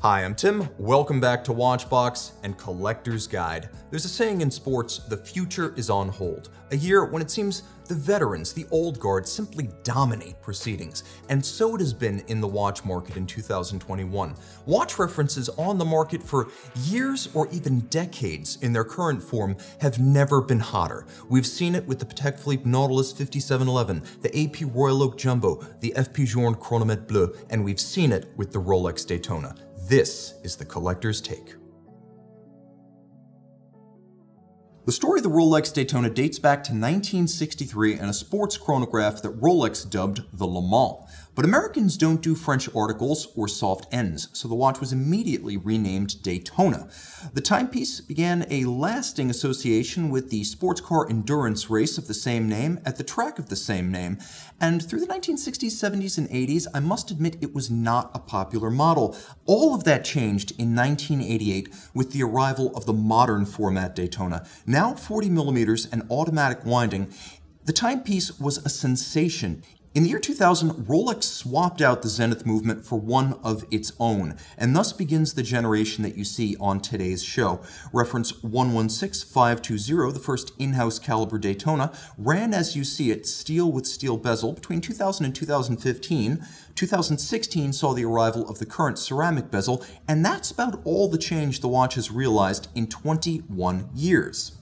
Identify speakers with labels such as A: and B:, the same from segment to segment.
A: Hi, I'm Tim. Welcome back to Watchbox and Collector's Guide. There's a saying in sports, the future is on hold. A year when it seems the veterans, the old guard, simply dominate proceedings. And so it has been in the watch market in 2021. Watch references on the market for years or even decades in their current form have never been hotter. We've seen it with the Patek Philippe Nautilus 5711, the AP Royal Oak Jumbo, the FP Journe Chronomètre Bleu, and we've seen it with the Rolex Daytona. This is the collector's take. The story of the Rolex Daytona dates back to 1963 and a sports chronograph that Rolex dubbed the Le Mans. But Americans don't do French articles or soft ends, so the watch was immediately renamed Daytona. The timepiece began a lasting association with the sports car endurance race of the same name at the track of the same name, and through the 1960s, 70s, and 80s, I must admit it was not a popular model. All of that changed in 1988 with the arrival of the modern format Daytona. Now 40 millimeters and automatic winding, the timepiece was a sensation. In the year 2000, Rolex swapped out the Zenith movement for one of its own, and thus begins the generation that you see on today's show. Reference 116520, the first in-house caliber Daytona, ran as you see it, steel with steel bezel, between 2000 and 2015. 2016 saw the arrival of the current ceramic bezel, and that's about all the change the watch has realized in 21 years.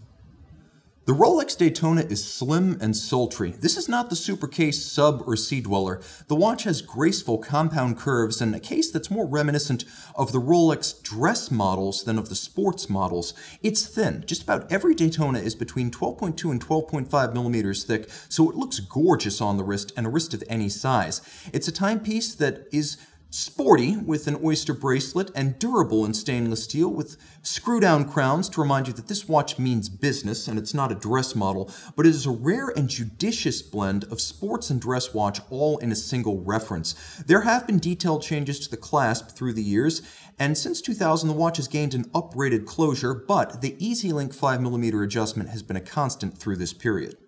A: The Rolex Daytona is slim and sultry. This is not the Super Case Sub or Sea Dweller. The watch has graceful compound curves and a case that's more reminiscent of the Rolex dress models than of the sports models. It's thin. Just about every Daytona is between 12.2 and 12.5 millimeters thick, so it looks gorgeous on the wrist and a wrist of any size. It's a timepiece that is Sporty with an oyster bracelet and durable in stainless steel with screw down crowns to remind you that this watch means business and it's not a dress model, but it is a rare and judicious blend of sports and dress watch all in a single reference. There have been detailed changes to the clasp through the years, and since 2000 the watch has gained an uprated closure, but the EasyLink 5mm adjustment has been a constant through this period.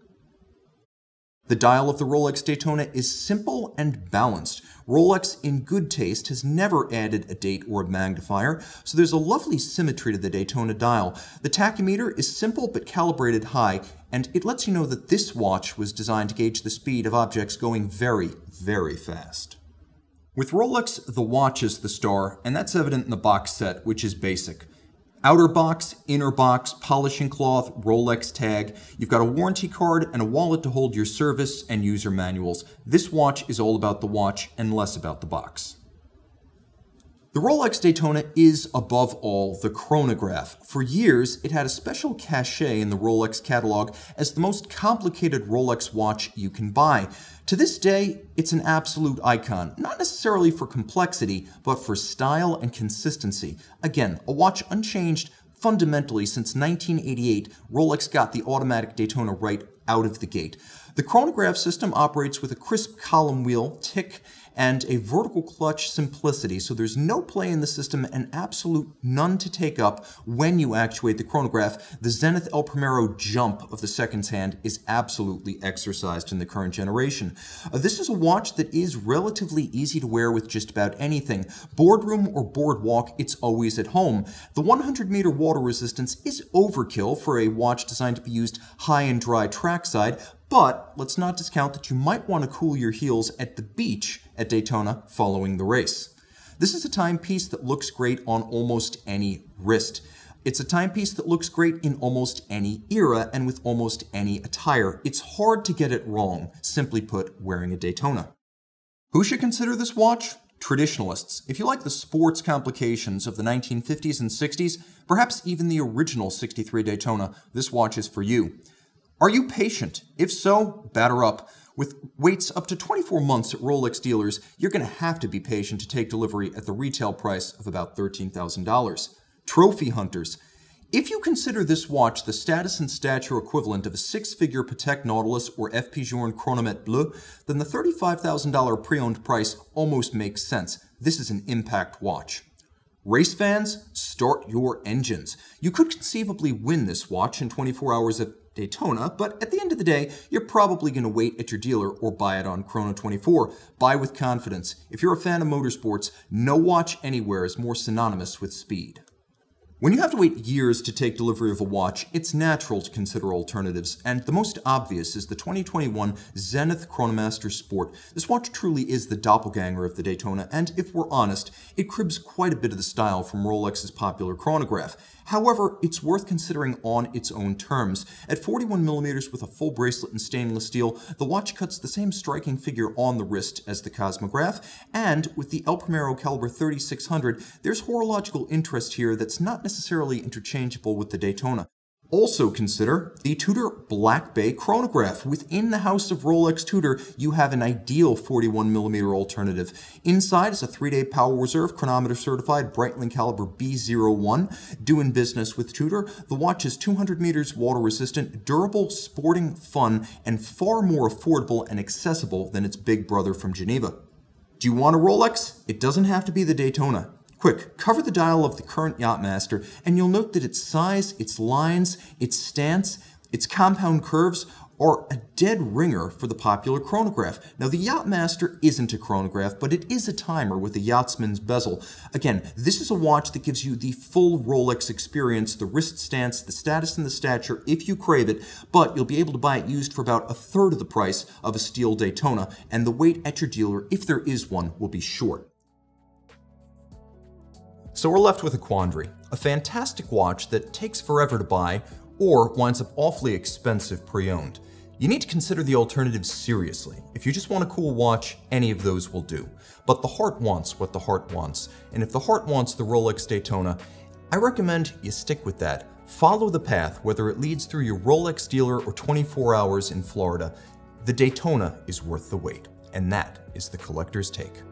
A: The dial of the Rolex Daytona is simple and balanced. Rolex, in good taste, has never added a date or a magnifier, so there's a lovely symmetry to the Daytona dial. The tachymeter is simple but calibrated high, and it lets you know that this watch was designed to gauge the speed of objects going very, very fast. With Rolex, the watch is the star, and that's evident in the box set, which is basic. Outer box, inner box, polishing cloth, Rolex tag. You've got a warranty card and a wallet to hold your service and user manuals. This watch is all about the watch and less about the box. The Rolex Daytona is, above all, the chronograph. For years, it had a special cachet in the Rolex catalog as the most complicated Rolex watch you can buy. To this day, it's an absolute icon, not necessarily for complexity, but for style and consistency. Again, a watch unchanged fundamentally since 1988, Rolex got the automatic Daytona right out of the gate. The chronograph system operates with a crisp column wheel, tick, and a vertical clutch simplicity, so there's no play in the system and absolute none to take up when you actuate the chronograph. The Zenith El Primero jump of the seconds hand is absolutely exercised in the current generation. Uh, this is a watch that is relatively easy to wear with just about anything. Boardroom or boardwalk, it's always at home. The 100 meter water resistance is overkill for a watch designed to be used high and dry trackside, but let's not discount that you might want to cool your heels at the beach at Daytona following the race. This is a timepiece that looks great on almost any wrist. It's a timepiece that looks great in almost any era and with almost any attire. It's hard to get it wrong, simply put, wearing a Daytona. Who should consider this watch? Traditionalists. If you like the sports complications of the 1950s and 60s, perhaps even the original 63 Daytona, this watch is for you. Are you patient? If so, batter up. With waits up to 24 months at Rolex dealers, you're going to have to be patient to take delivery at the retail price of about $13,000. Trophy hunters. If you consider this watch the status and stature equivalent of a six-figure Patek Nautilus or FP Journe Chronomètre Bleu, then the $35,000 pre-owned price almost makes sense. This is an impact watch. Race fans, start your engines. You could conceivably win this watch in 24 hours of Daytona, but at the end of the day, you're probably going to wait at your dealer or buy it on Chrono24. Buy with confidence. If you're a fan of motorsports, no watch anywhere is more synonymous with speed. When you have to wait years to take delivery of a watch, it's natural to consider alternatives, and the most obvious is the 2021 Zenith Chronomaster Sport. This watch truly is the doppelganger of the Daytona, and if we're honest, it cribs quite a bit of the style from Rolex's popular chronograph. However, it's worth considering on its own terms. At 41mm with a full bracelet in stainless steel, the watch cuts the same striking figure on the wrist as the Cosmograph, and with the El Primero caliber 3600, there's horological interest here that's not necessarily interchangeable with the Daytona. Also consider the Tudor Black Bay chronograph. Within the house of Rolex Tudor, you have an ideal 41mm alternative. Inside is a 3-day power reserve chronometer certified Breitling caliber B01. Doing business with Tudor, the watch is 200 meters water resistant, durable, sporting, fun, and far more affordable and accessible than its big brother from Geneva. Do you want a Rolex? It doesn't have to be the Daytona. Quick, cover the dial of the current Yachtmaster, and you'll note that its size, its lines, its stance, its compound curves are a dead ringer for the popular chronograph. Now, the Yachtmaster isn't a chronograph, but it is a timer with a yachtsman's bezel. Again, this is a watch that gives you the full Rolex experience, the wrist stance, the status, and the stature if you crave it, but you'll be able to buy it used for about a third of the price of a steel Daytona, and the wait at your dealer, if there is one, will be short. So we're left with a quandary. A fantastic watch that takes forever to buy or winds up awfully expensive pre-owned. You need to consider the alternatives seriously. If you just want a cool watch, any of those will do. But the heart wants what the heart wants. And if the heart wants the Rolex Daytona, I recommend you stick with that. Follow the path, whether it leads through your Rolex dealer or 24 hours in Florida. The Daytona is worth the wait. And that is the collector's take.